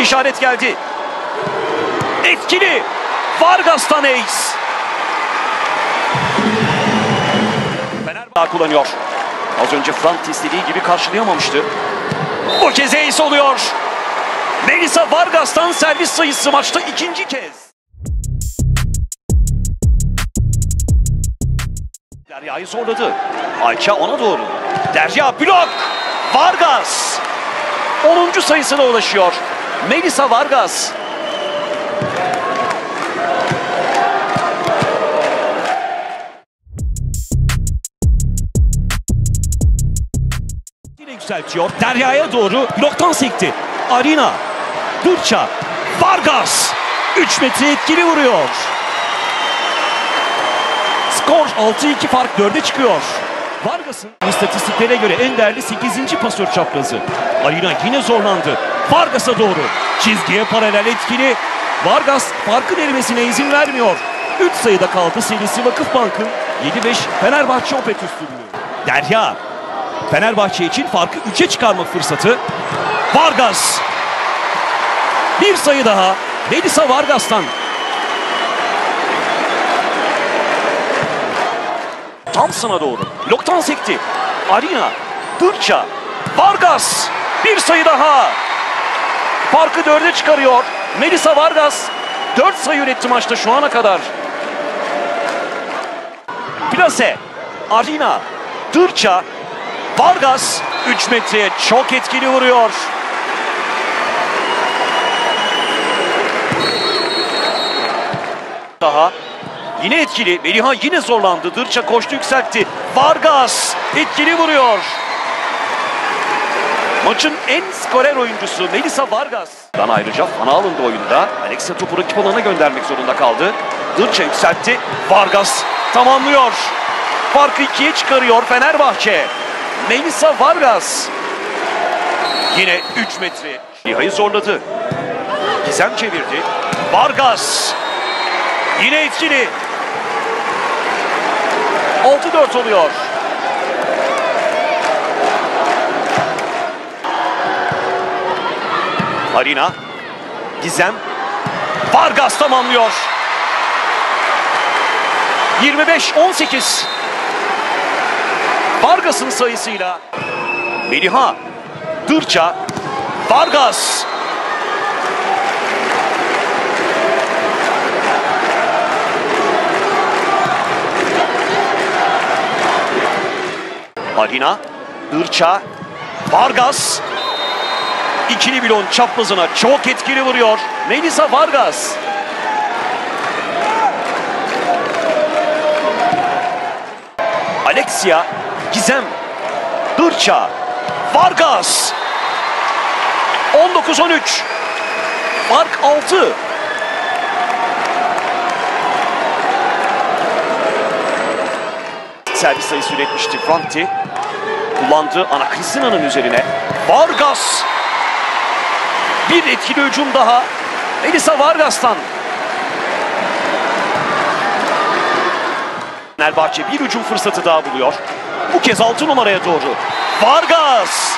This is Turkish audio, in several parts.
İşaret geldi. Etkili. Vargas'tan ace. Fenerbahçe kullanıyor. Az önce Frant istediği gibi karşılayamamıştı. Bu kez ace oluyor. Melisa Vargas'tan servis sayısı maçta ikinci kez. Derya'yı zorladı. Ayça ona doğru. Derya blok. Vargas. 10. sayısına ulaşıyor. Melisa Vargas. Yükseltiyor. Derya'ya doğru bloktan sekti. Arina. Durça. Vargas. 3 metre etkili vuruyor. Skor 6-2 fark 4'e çıkıyor. Vargas'ın istatistiklere göre en değerli 8. pasör çaprazı. Arina yine zorlandı. Vargas'a doğru. Çizgiye paralel etkili. Vargas farkın erimesine izin vermiyor. 3 sayıda kaldı serisi Vakıfbank'ın 7-5 Fenerbahçe Opet üstünlüğü. Derya. Fenerbahçe için farkı 3'e çıkarma fırsatı. Vargas. Bir sayı daha. Melisa Vargas'tan. Thompson'a doğru. Bloktan sekti. Arina. Dırça. Vargas. Bir sayı daha. Farkı dörde çıkarıyor. Melisa Vargas. Dört sayı üretti maçta şu ana kadar. Plase. Arina. Dırça. Vargas. 3 metreye çok etkili vuruyor. Daha. Yine etkili. Meliha yine zorlandı. Dırça koştu yükseltti. Vargas etkili vuruyor. Maçın en skorer oyuncusu Melisa Vargas. Dan ayrıca fana alındı oyunda. Alexia topu rakip alana göndermek zorunda kaldı. Dırça yükseltti. Vargas tamamlıyor. Farkı ikiye çıkarıyor Fenerbahçe. Melisa Vargas. Yine 3 metre. Meliha'yı zorladı. Gizem çevirdi. Vargas. Yine etkili. 6-4 oluyor. Arina. Gizem. Vargas tamamlıyor. 25-18. Vargas'ın sayısıyla. Meliha. Dırça. Vargas. Arina, Irça, Vargas. İkili bilon çaprazına çok etkili vuruyor. Melisa Vargas. Alexia, Gizem, Irça, Vargas. 19-13. Fark 6. servis sayısı üretmişti Franti. Kullandığı Ana Cristina'nın üzerine. Vargas. Bir etkili hücum daha. Elisa Vargas'tan. Fenerbahçe bir hücum fırsatı daha buluyor. Bu kez 6 numaraya doğru. Vargas.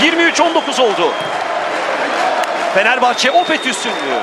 23-19 oldu. Fenerbahçe Opet üstünlüğü.